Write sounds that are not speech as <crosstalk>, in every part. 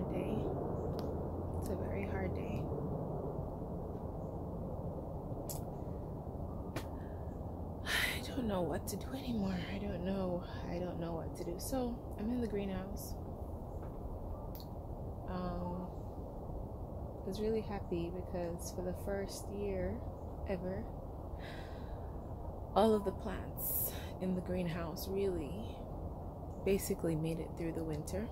hard day. It's a very hard day. <sighs> I don't know what to do anymore. I don't know. I don't know what to do. So I'm in the greenhouse. Um, I was really happy because for the first year ever, all of the plants in the greenhouse really basically made it through the winter.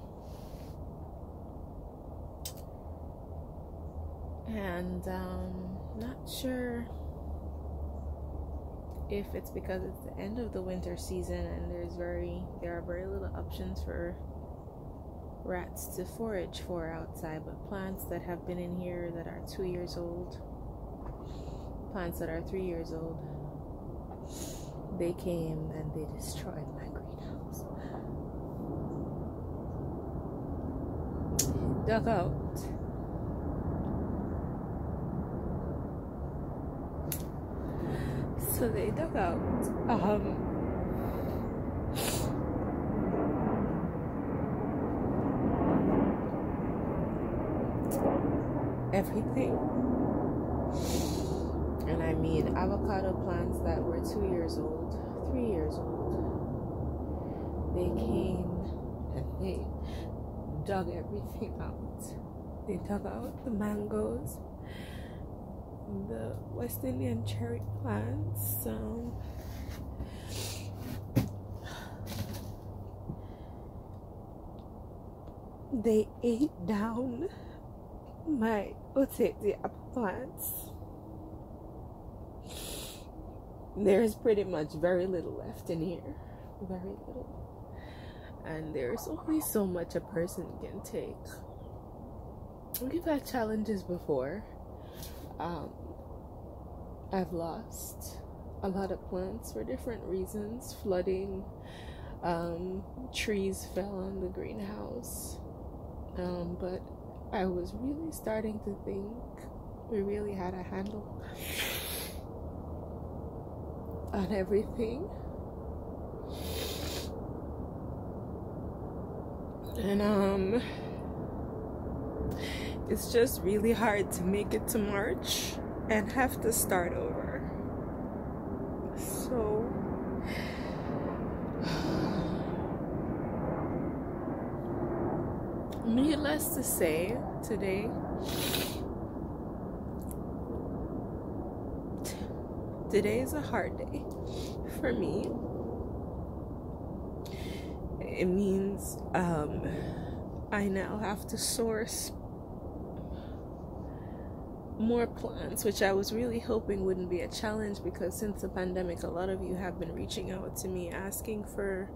And um, not sure if it's because it's the end of the winter season and there's very there are very little options for rats to forage for outside, but plants that have been in here that are two years old, plants that are three years old, they came and they destroyed my greenhouse. Dug out. So they dug out um, everything. And I mean avocado plants that were two years old, three years old. They came and they dug everything out. They dug out the mangoes, the West Indian cherry plants, um, they ate down my the apple plants. There's pretty much very little left in here. Very little. And there's only so much a person can take. We've had challenges before. Um, I've lost a lot of plants for different reasons flooding, um, trees fell on the greenhouse. Um, but I was really starting to think we really had a handle on everything. And um it's just really hard to make it to March and have to start over. So <sighs> needless to say, today, today is a hard day for me. It means um, I now have to source more plants, which I was really hoping wouldn't be a challenge because since the pandemic, a lot of you have been reaching out to me asking for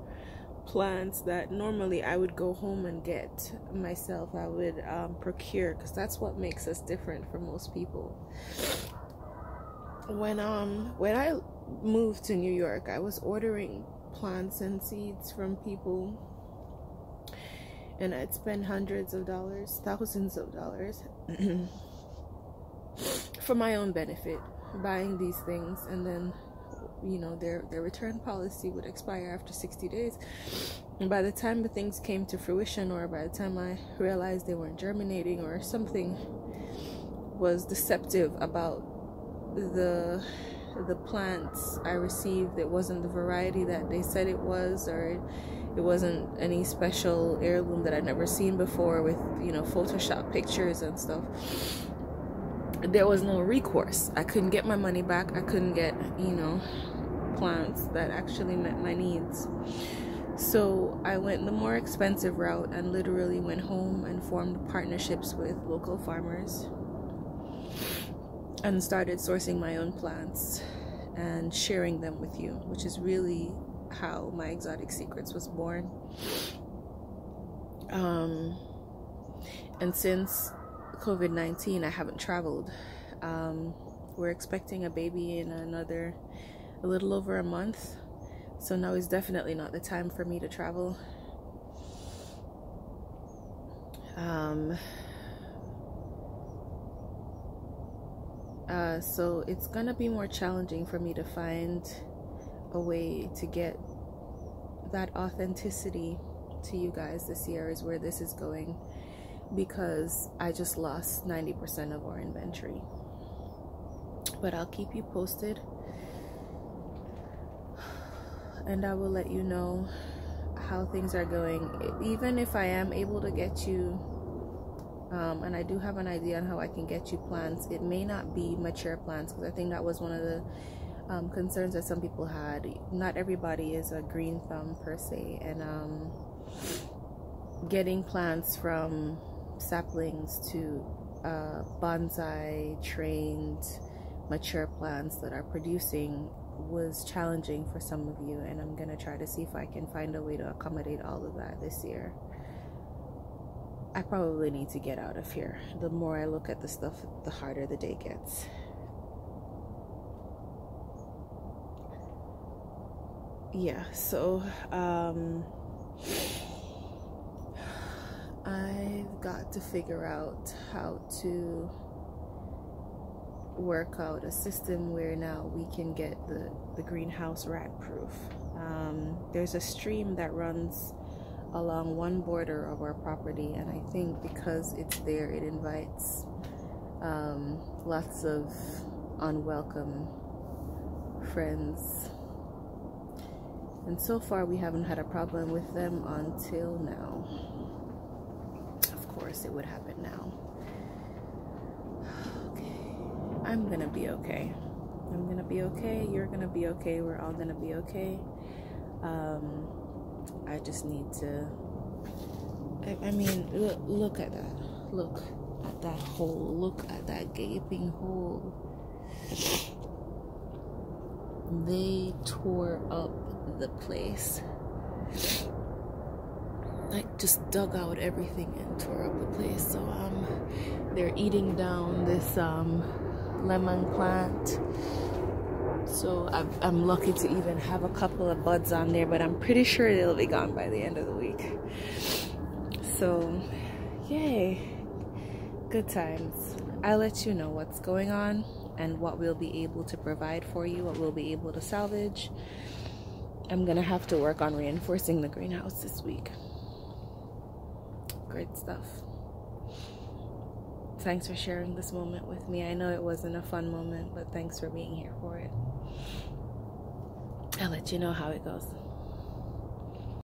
plants that normally I would go home and get myself. I would um, procure because that's what makes us different from most people. When um when I moved to New York, I was ordering plants and seeds from people, and I'd spend hundreds of dollars, thousands of dollars, <clears throat> for my own benefit, buying these things, and then you know their their return policy would expire after 60 days. And by the time the things came to fruition or by the time i realized they weren't germinating or something was deceptive about the the plants i received it wasn't the variety that they said it was or it wasn't any special heirloom that i'd never seen before with you know photoshop pictures and stuff there was no recourse. I couldn't get my money back. I couldn't get, you know, plants that actually met my needs. So I went the more expensive route and literally went home and formed partnerships with local farmers and started sourcing my own plants and sharing them with you, which is really how my exotic secrets was born. Um, and since COVID 19, I haven't traveled. Um, we're expecting a baby in another, a little over a month. So now is definitely not the time for me to travel. Um, uh, so it's gonna be more challenging for me to find a way to get that authenticity to you guys this year is where this is going because I just lost 90% of our inventory. But I'll keep you posted and I will let you know how things are going. Even if I am able to get you, um, and I do have an idea on how I can get you plants, it may not be mature plants because I think that was one of the um, concerns that some people had. Not everybody is a green thumb per se, and um, getting plants from saplings to uh, bonsai trained mature plants that are producing was challenging for some of you and I'm gonna try to see if I can find a way to accommodate all of that this year. I probably need to get out of here. The more I look at the stuff, the harder the day gets. Yeah, so um, <sighs> I've got to figure out how to work out a system where now we can get the, the greenhouse rat proof. Um, there's a stream that runs along one border of our property, and I think because it's there, it invites um, lots of unwelcome friends. And so far, we haven't had a problem with them until now. Course, it would happen now. I'm gonna be okay. I'm gonna be okay. You're gonna be okay. We're all gonna be okay. Um, I just need to. I, I mean, look, look at that. Look at that hole. Look at that gaping hole. They tore up the place. Like just dug out everything and tore up the place. So um, they're eating down this um lemon plant. So i am lucky to even have a couple of buds on there, but I'm pretty sure they'll be gone by the end of the week. So, yay, good times. I'll let you know what's going on and what we'll be able to provide for you, what we'll be able to salvage. I'm gonna have to work on reinforcing the greenhouse this week. Great stuff thanks for sharing this moment with me. I know it wasn't a fun moment, but thanks for being here for it. I'll let you know how it goes.